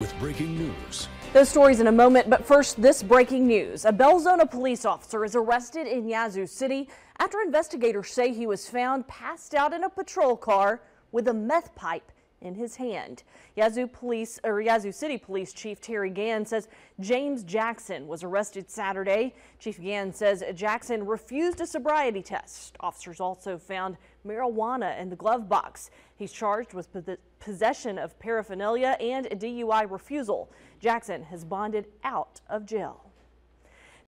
with breaking news. Those stories in a moment, but first, this breaking news. A Belzoni police officer is arrested in Yazoo City after investigators say he was found passed out in a patrol car with a meth pipe in his hand. Yazoo Police or Yazoo City Police Chief Terry Gann says James Jackson was arrested Saturday. Chief Gann says Jackson refused a sobriety test. Officers also found marijuana in the glove box. He's charged with possession of paraphernalia and a DUI refusal. Jackson has bonded out of jail.